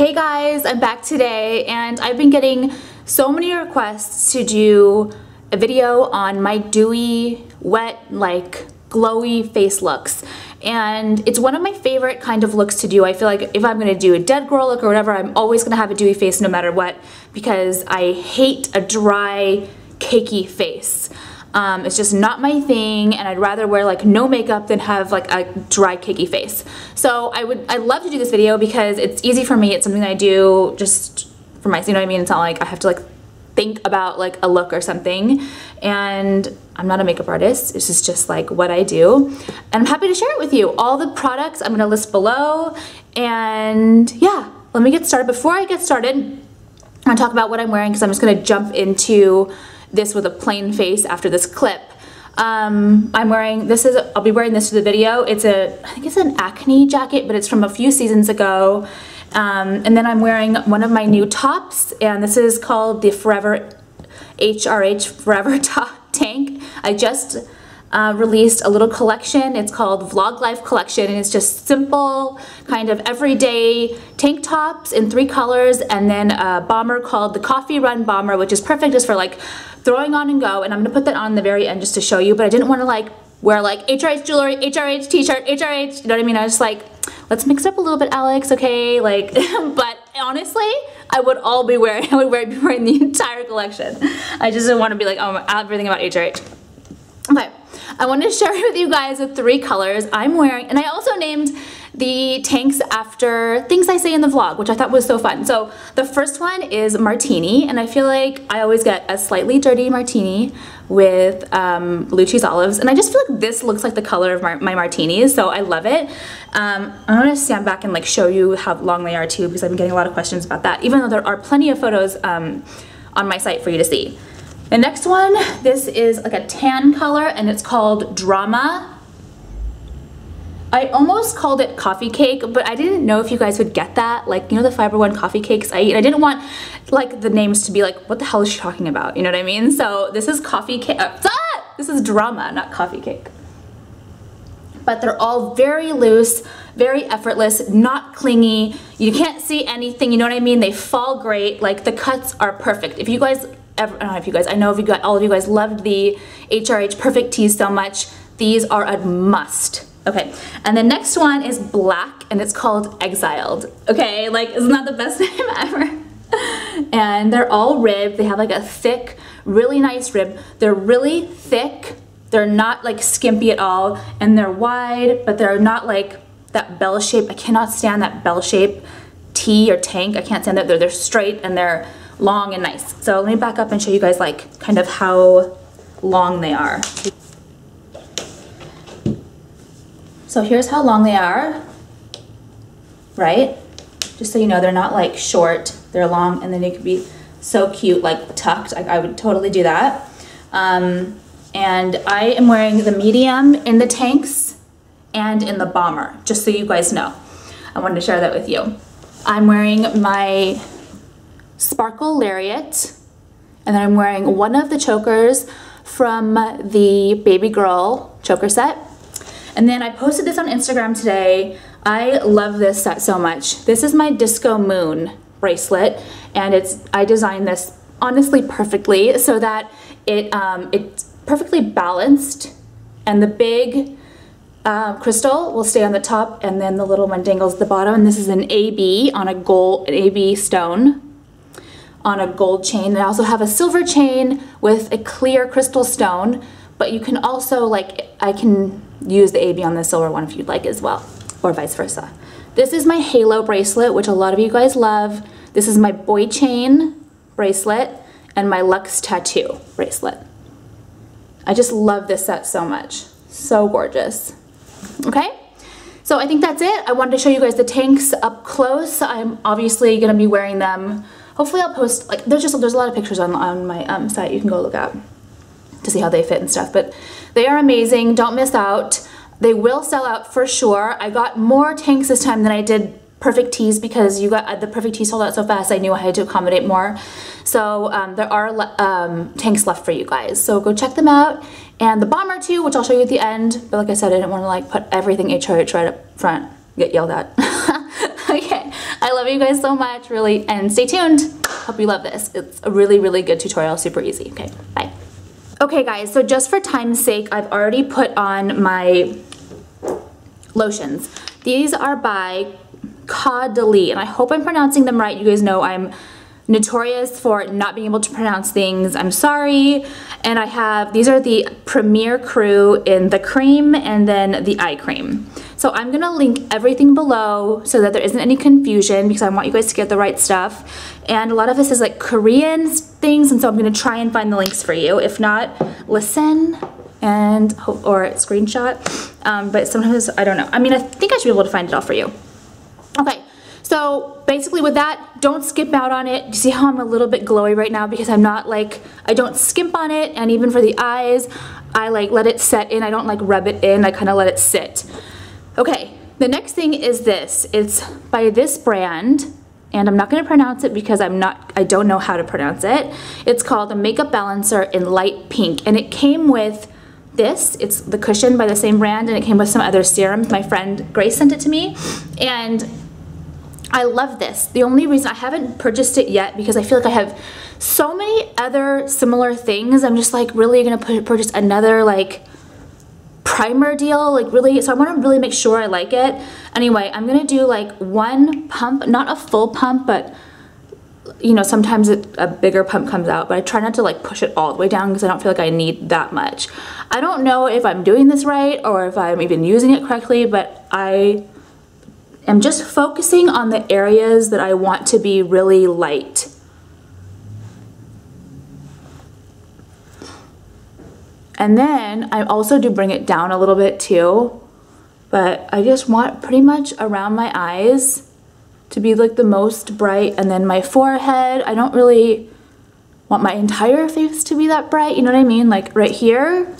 Hey guys, I'm back today and I've been getting so many requests to do a video on my dewy, wet, like glowy face looks. And it's one of my favorite kind of looks to do. I feel like if I'm gonna do a dead girl look or whatever, I'm always gonna have a dewy face no matter what because I hate a dry, cakey face. Um, it's just not my thing and I'd rather wear like no makeup than have like a dry cakey face. So I would, I love to do this video because it's easy for me. It's something I do just for my, you know what I mean? It's not like I have to like think about like a look or something. And I'm not a makeup artist. This is just like what I do. And I'm happy to share it with you. All the products I'm gonna list below. And yeah, let me get started. Before I get started, I'm gonna talk about what I'm wearing because I'm just gonna jump into this with a plain face after this clip. Um, I'm wearing, this is, I'll be wearing this for the video. It's a, I think it's an acne jacket, but it's from a few seasons ago. Um, and then I'm wearing one of my new tops, and this is called the Forever HRH Forever Top Tank. I just uh, released a little collection. It's called Vlog Life Collection and it's just simple, kind of everyday tank tops in three colors and then a bomber called the Coffee Run Bomber which is perfect just for like throwing on and go and I'm gonna put that on the very end just to show you but I didn't want to like wear like HRH jewelry, HRH t-shirt, HRH, you know what I mean? I was just like, let's mix up a little bit, Alex, okay? Like, but honestly, I would all be wearing, I would wear, be wearing the entire collection. I just didn't want to be like, oh, everything about HRH. Okay, I wanted to share with you guys the three colors I'm wearing, and I also named the tanks after things I say in the vlog, which I thought was so fun. So the first one is martini, and I feel like I always get a slightly dirty martini with um, blue cheese olives, and I just feel like this looks like the color of my, my martinis, so I love it. Um, I'm gonna stand back and like show you how long they are too, because I've been getting a lot of questions about that, even though there are plenty of photos um, on my site for you to see. The next one, this is like a tan color and it's called Drama. I almost called it coffee cake, but I didn't know if you guys would get that. Like, you know the Fiber One coffee cakes I eat? I didn't want like the names to be like, what the hell is she talking about? You know what I mean? So this is coffee cake, ah! this is drama, not coffee cake. But they're all very loose, very effortless, not clingy. You can't see anything, you know what I mean? They fall great, like the cuts are perfect. If you guys ever, I don't know if you guys, I know if you guys, all of you guys loved the HRH Perfect Tees so much. These are a must. Okay, and the next one is black and it's called Exiled. Okay, like isn't that the best name ever? and they're all ribbed. They have like a thick, really nice rib. They're really thick. They're not like skimpy at all and they're wide, but they're not like that bell shape. I cannot stand that bell shape tee or tank. I can't stand that. They're, they're straight and they're long and nice. So let me back up and show you guys like kind of how long they are. So here's how long they are, right? Just so you know, they're not like short, they're long and then they could be so cute, like tucked. I, I would totally do that. Um, and I am wearing the medium in the tanks and in the bomber, just so you guys know. I wanted to share that with you. I'm wearing my Sparkle Lariat, and then I'm wearing one of the chokers from the Baby Girl choker set. And then I posted this on Instagram today. I love this set so much. This is my Disco Moon bracelet, and it's I designed this honestly perfectly so that it um, it's perfectly balanced, and the big uh, crystal will stay on the top, and then the little one dangles at the bottom. And this is an AB on a gold an AB stone on a gold chain. I also have a silver chain with a clear crystal stone, but you can also like, I can use the AB on the silver one if you'd like as well, or vice versa. This is my halo bracelet, which a lot of you guys love. This is my boy chain bracelet and my Luxe tattoo bracelet. I just love this set so much. So gorgeous. Okay? So I think that's it. I wanted to show you guys the tanks up close. I'm obviously gonna be wearing them hopefully I'll post, like, there's just, there's a lot of pictures on, on my um, site you can go look at to see how they fit and stuff, but they are amazing, don't miss out. They will sell out for sure. I got more tanks this time than I did perfect tees because you got uh, the perfect tee sold out so fast I knew I had to accommodate more so um, there are um, tanks left for you guys so go check them out and the bomber too which I'll show you at the end but like I said I didn't want to like put everything HRH right up front get yelled at okay I love you guys so much, really, and stay tuned. Hope you love this. It's a really, really good tutorial, super easy. Okay. Okay guys, so just for time's sake, I've already put on my lotions. These are by Caudalie, and I hope I'm pronouncing them right. You guys know I'm notorious for not being able to pronounce things. I'm sorry. And I have, these are the Premier Cru in the cream and then the eye cream. So I'm gonna link everything below so that there isn't any confusion because I want you guys to get the right stuff. And a lot of this is like Korean things and so I'm gonna try and find the links for you. If not, listen and or screenshot. Um, but sometimes, I don't know. I mean, I think I should be able to find it all for you. Okay, so basically with that, don't skip out on it. You see how I'm a little bit glowy right now because I'm not like, I don't skimp on it and even for the eyes, I like let it set in. I don't like rub it in, I kind of let it sit. Okay, the next thing is this. It's by this brand and I'm not going to pronounce it because I'm not I don't know how to pronounce it. It's called a makeup balancer in light pink and it came with this. It's the cushion by the same brand and it came with some other serums. My friend Grace sent it to me and I love this. The only reason I haven't purchased it yet because I feel like I have so many other similar things. I'm just like really gonna put purchase another like primer deal like really so I want to really make sure I like it anyway I'm gonna do like one pump not a full pump but you know sometimes it, a bigger pump comes out but I try not to like push it all the way down because I don't feel like I need that much I don't know if I'm doing this right or if I'm even using it correctly but I am just focusing on the areas that I want to be really light. And then I also do bring it down a little bit too, but I just want pretty much around my eyes to be like the most bright and then my forehead, I don't really want my entire face to be that bright, you know what I mean? Like right here,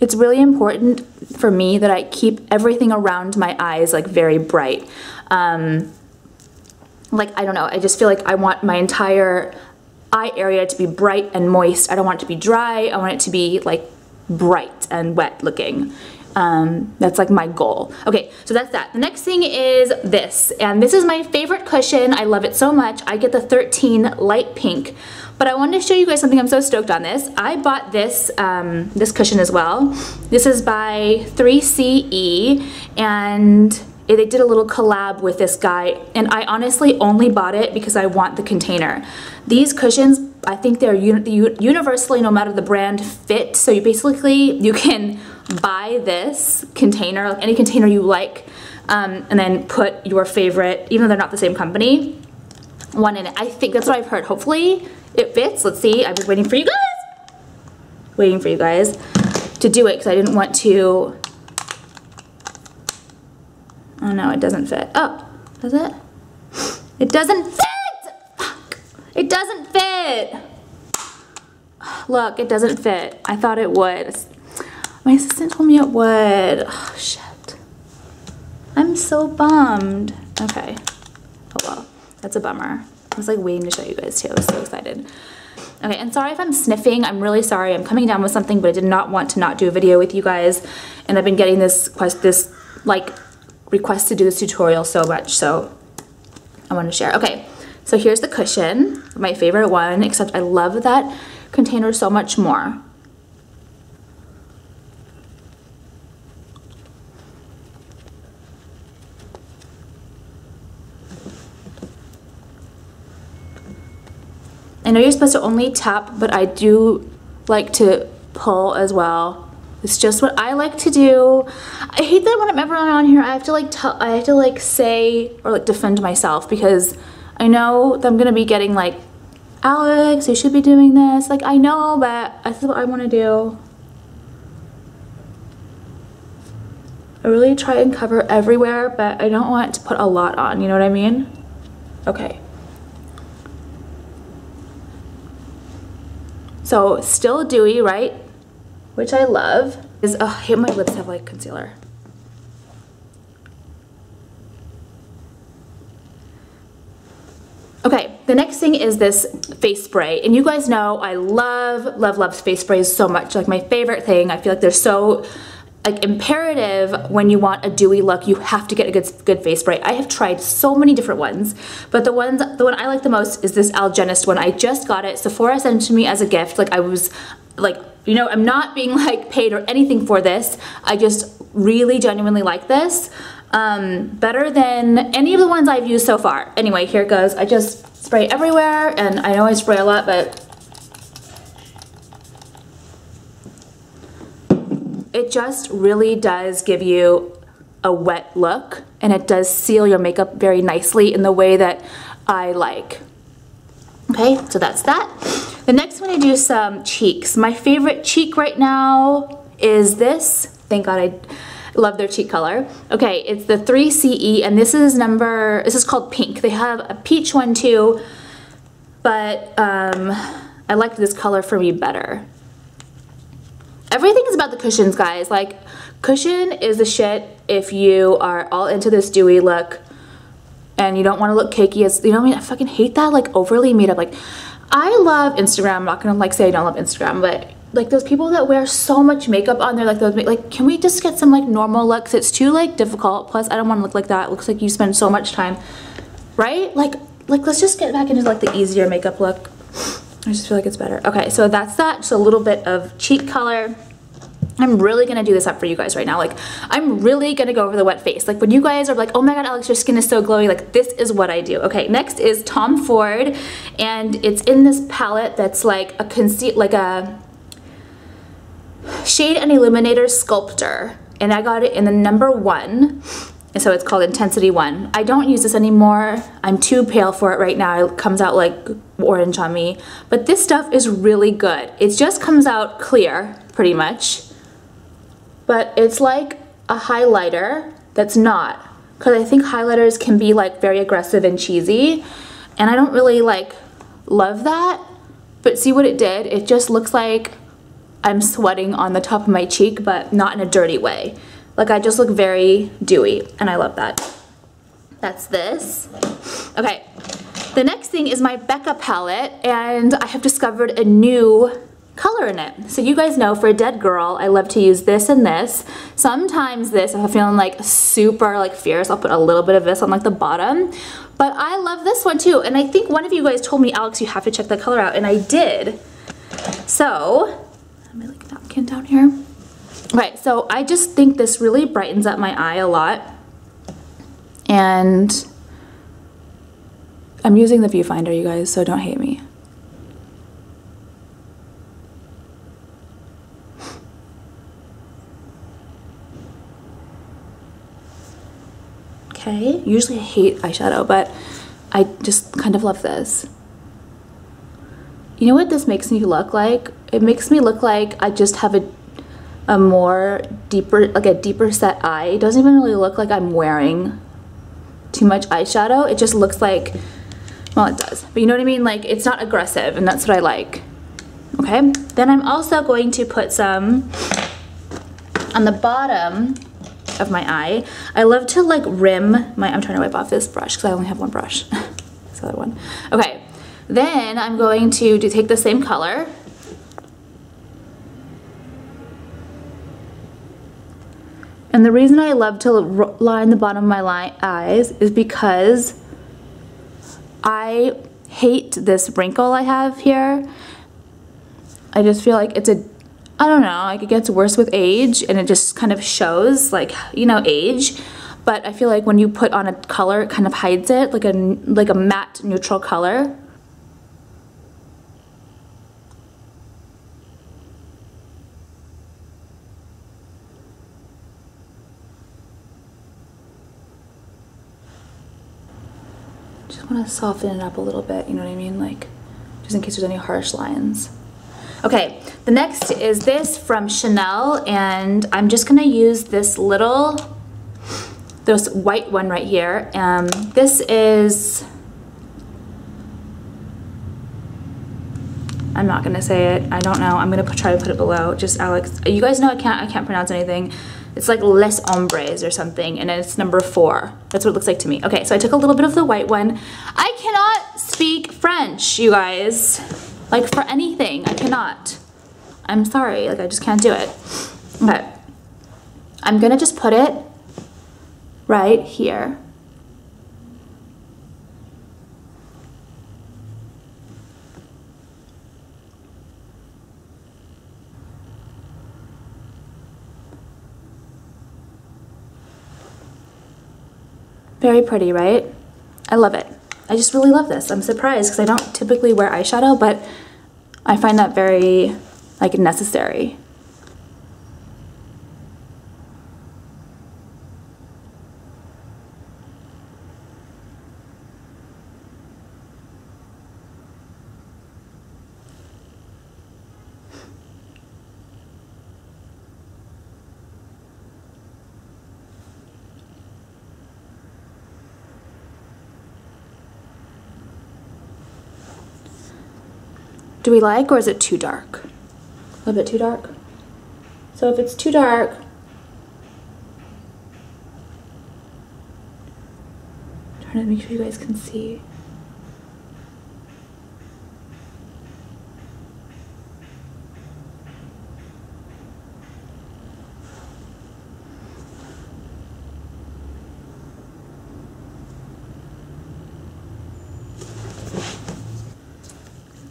it's really important for me that I keep everything around my eyes like very bright. Um, like, I don't know, I just feel like I want my entire eye area to be bright and moist. I don't want it to be dry. I want it to be like bright and wet looking. Um, that's like my goal. Okay, so that's that. The next thing is this, and this is my favorite cushion. I love it so much. I get the 13 light pink. But I wanted to show you guys something. I'm so stoked on this. I bought this, um, this cushion as well. This is by 3CE and they did a little collab with this guy and I honestly only bought it because I want the container. These cushions, I think they're uni universally, no matter the brand, fit. So you basically, you can buy this container, any container you like, um, and then put your favorite, even though they're not the same company, one in it. I think that's what I've heard. Hopefully it fits. Let's see. I've been waiting for you guys. Waiting for you guys to do it because I didn't want to. Oh no, it doesn't fit. Oh, does it? It doesn't fit! Fuck. It doesn't fit! Look, it doesn't fit. I thought it would. My assistant told me it would. Oh, shit. I'm so bummed. Okay. Oh well, that's a bummer. I was like waiting to show you guys too. I was so excited. Okay, and sorry if I'm sniffing. I'm really sorry. I'm coming down with something, but I did not want to not do a video with you guys. And I've been getting this quest, this like request to do this tutorial so much, so I want to share. Okay, so here's the cushion, my favorite one, except I love that container so much more. I know you're supposed to only tap, but I do like to pull as well. It's just what I like to do. I hate that when I'm ever on here, I have to like tell, I have to like say or like defend myself because I know that I'm gonna be getting like, Alex, you should be doing this. Like I know, but this is what I want to do. I really try and cover everywhere, but I don't want to put a lot on, you know what I mean? Okay. So still dewy, right? Which I love. Is oh, I hate my lips have like concealer. Okay, the next thing is this face spray. And you guys know I love, love, love face sprays so much. Like my favorite thing. I feel like they're so like imperative when you want a dewy look you have to get a good good face spray i have tried so many different ones but the ones the one i like the most is this algenist one i just got it sephora sent it to me as a gift like i was like you know i'm not being like paid or anything for this i just really genuinely like this um, better than any of the ones I've used so far. Anyway, here it goes. I just spray everywhere, and I know I spray a lot, but it just really does give you a wet look and it does seal your makeup very nicely in the way that I like. Okay, so that's that. The next one I do some cheeks. My favorite cheek right now is this. Thank God I love their cheek color. Okay, it's the 3CE and this is number, this is called pink. They have a peach one too, but um, I like this color for me better. Everything is about the cushions, guys. Like, cushion is the shit if you are all into this dewy look and you don't want to look cakey. As, you know what I mean? I fucking hate that, like, overly made up. Like, I love Instagram. I'm not gonna, like, say I don't love Instagram, but like those people that wear so much makeup on there like those like can we just get some like normal looks? It's too like difficult plus i don't want to look like that it looks like you spend so much time right? Like like let's just get back into like the easier makeup look. I just feel like it's better. Okay so that's that just a little bit of cheek color I'm really gonna do this up for you guys right now. Like, I'm really gonna go over the wet face. Like, when you guys are like, oh my god, Alex, your skin is so glowy, like, this is what I do. Okay, next is Tom Ford, and it's in this palette that's like a conceal, like a Shade and Illuminator Sculptor. And I got it in the number one. And so it's called Intensity 1. I don't use this anymore. I'm too pale for it right now. It comes out like orange on me. But this stuff is really good. It just comes out clear, pretty much. But it's like a highlighter that's not. Because I think highlighters can be like very aggressive and cheesy. And I don't really like love that. But see what it did? It just looks like I'm sweating on the top of my cheek, but not in a dirty way. Like I just look very dewy and I love that. That's this. Okay, the next thing is my Becca palette and I have discovered a new color in it. So you guys know for a dead girl, I love to use this and this. Sometimes this, if I'm feeling like super like fierce, I'll put a little bit of this on like the bottom. But I love this one too. And I think one of you guys told me, Alex, you have to check that color out. And I did. So my like napkin down here. Okay, so I just think this really brightens up my eye a lot. And I'm using the viewfinder, you guys, so don't hate me. Usually I hate eyeshadow, but I just kind of love this. You know what this makes me look like? It makes me look like I just have a, a more deeper, like a deeper set eye. It doesn't even really look like I'm wearing too much eyeshadow. It just looks like, well it does, but you know what I mean? Like it's not aggressive and that's what I like. Okay, then I'm also going to put some on the bottom of my eye. I love to like rim my, I'm trying to wipe off this brush because I only have one brush. this other one. Okay, then I'm going to, to take the same color And the reason I love to line the bottom of my eyes is because I hate this wrinkle I have here. I just feel like it's a, I don't know, like it gets worse with age and it just kind of shows like, you know, age. But I feel like when you put on a color, it kind of hides it, like a, like a matte neutral color. Just want to soften it up a little bit, you know what I mean? Like, just in case there's any harsh lines. Okay, the next is this from Chanel, and I'm just gonna use this little, this white one right here. Um, this is, I'm not gonna say it, I don't know, I'm gonna try to put it below, just Alex, you guys know I can't, I can't pronounce anything. It's like Les Ombres or something, and it's number four. That's what it looks like to me. Okay, so I took a little bit of the white one. I cannot speak French, you guys. Like for anything, I cannot. I'm sorry, like I just can't do it. Okay. I'm gonna just put it right here. Very pretty, right? I love it. I just really love this. I'm surprised because I don't typically wear eyeshadow, but I find that very like necessary. Do we like or is it too dark? A little bit too dark? So if it's too dark, I'm trying to make sure you guys can see.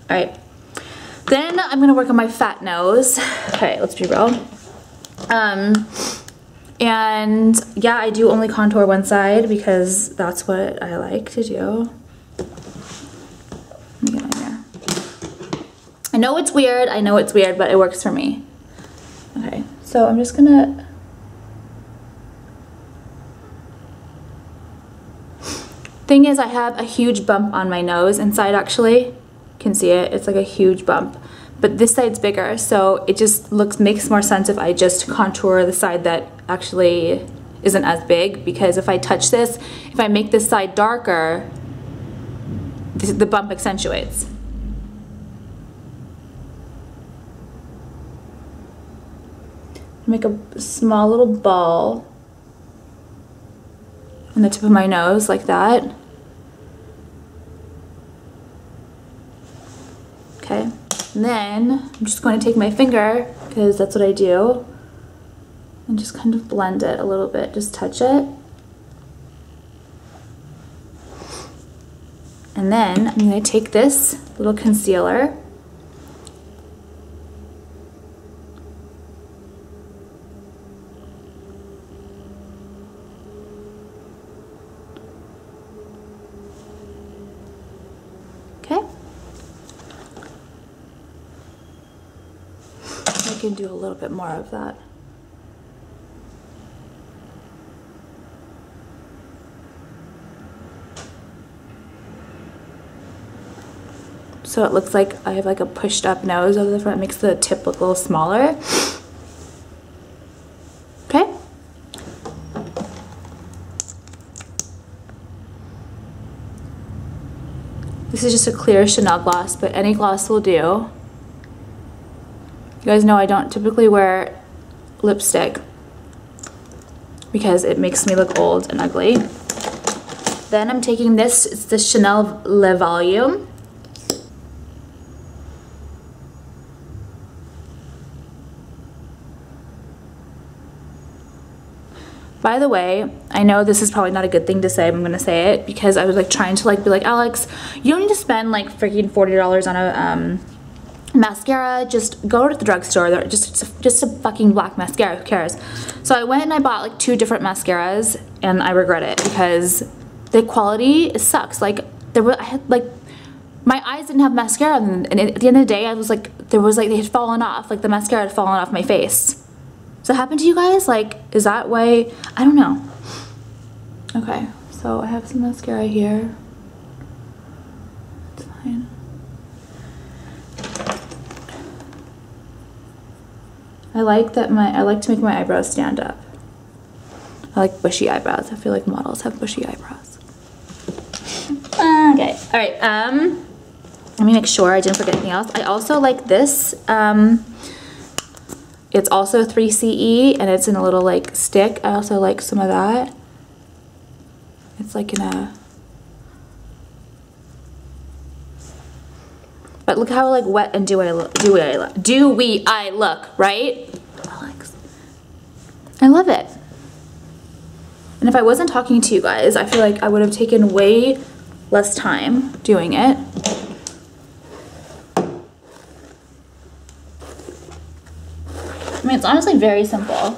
All right, then I'm gonna work on my fat nose. Okay, let's be real. Um, and yeah, I do only contour one side because that's what I like to do. I know it's weird, I know it's weird, but it works for me. Okay, so I'm just gonna Thing is, I have a huge bump on my nose inside actually can see it. It's like a huge bump. But this side's bigger, so it just looks makes more sense if I just contour the side that actually isn't as big because if I touch this, if I make this side darker, the bump accentuates. Make a small little ball on the tip of my nose like that. Okay, then I'm just going to take my finger, because that's what I do, and just kind of blend it a little bit, just touch it. And then I'm going to take this little concealer can do a little bit more of that. So it looks like I have like a pushed up nose over the front, makes the tip look a little smaller. Okay. This is just a clear Chanel gloss, but any gloss will do. Guys know I don't typically wear lipstick because it makes me look old and ugly. Then I'm taking this, it's the Chanel Le Volume. By the way, I know this is probably not a good thing to say, I'm gonna say it because I was like trying to like be like, Alex, you don't need to spend like freaking $40 on a um, mascara just go to the drugstore. They're just just a fucking black mascara who cares? So I went and I bought like two different mascaras and I regret it because the quality sucks. Like there were I had like my eyes didn't have mascara and, at the end of the day I was like there was like they had fallen off like the mascara had fallen off my face. Does that happen to you guys? Like is that why I don't know. Okay so I have some mascara here it's fine I like that my, I like to make my eyebrows stand up. I like bushy eyebrows. I feel like models have bushy eyebrows. Okay, all right, um, let me make sure I didn't forget anything else. I also like this. Um, it's also 3CE and it's in a little like stick. I also like some of that. It's like in a But look how like wet and dewy I look. Do I look. Dewy I look, right? Alex. I love it. And if I wasn't talking to you guys, I feel like I would have taken way less time doing it. I mean, it's honestly very simple.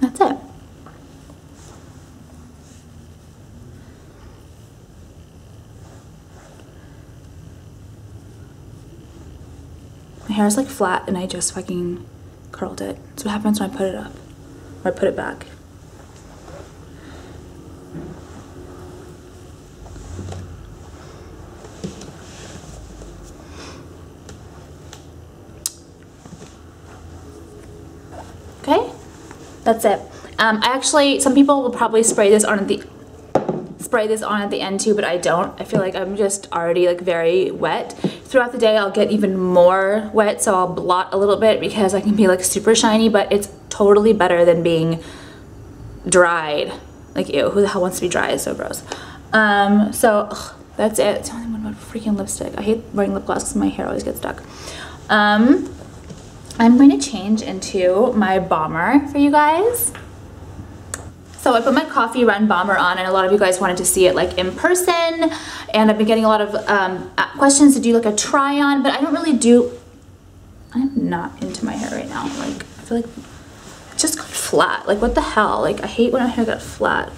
That's it. My hair is like flat and I just fucking curled it. That's what happens when I put it up. Or I put it back. Okay, that's it. Um, I actually, some people will probably spray this on the spray this on at the end too, but I don't. I feel like I'm just already like very wet. Throughout the day, I'll get even more wet, so I'll blot a little bit because I can be like super shiny, but it's totally better than being dried. Like, ew, who the hell wants to be dry? It's so gross. Um, so, ugh, that's it. It's only one about freaking lipstick. I hate wearing lip gloss because my hair always gets stuck. Um, I'm going to change into my bomber for you guys. So I put my coffee run bomber on and a lot of you guys wanted to see it like in person and I've been getting a lot of um, questions to do like a try on but I don't really do, I'm not into my hair right now. Like I feel like it just got flat. Like what the hell? Like I hate when my hair got flat.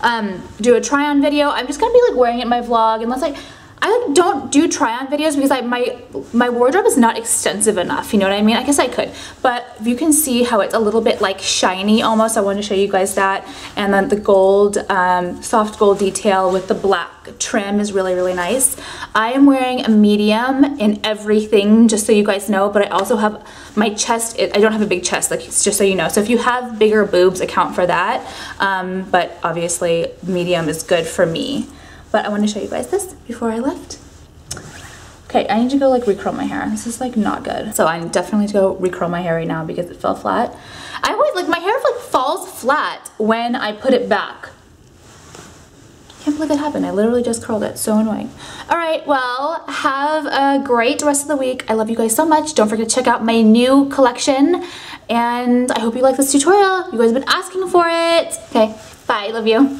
Um, do a try on video. I'm just gonna be like wearing it in my vlog unless I, I like, don't do try on videos because I my my wardrobe is not extensive enough you know what I mean? I guess I could. But you can see how it's a little bit like shiny almost I wanted to show you guys that. And then the gold um, soft gold detail with the black trim is really really nice. I am wearing a medium in everything just so you guys know but I also have my chest I don't have a big chest like it's just so you know. So if you have bigger boobs account for that. Um, but obviously medium is good for me but I want to show you guys this before I left. Okay, I need to go like recurl my hair. This is like not good. So I definitely need to go recurl my hair right now because it fell flat. I always, like my hair like falls flat when I put it back. I Can't believe that happened. I literally just curled it. So annoying. All right, well, have a great rest of the week. I love you guys so much. Don't forget to check out my new collection. And I hope you like this tutorial. You guys have been asking for it. Okay, bye. Love you.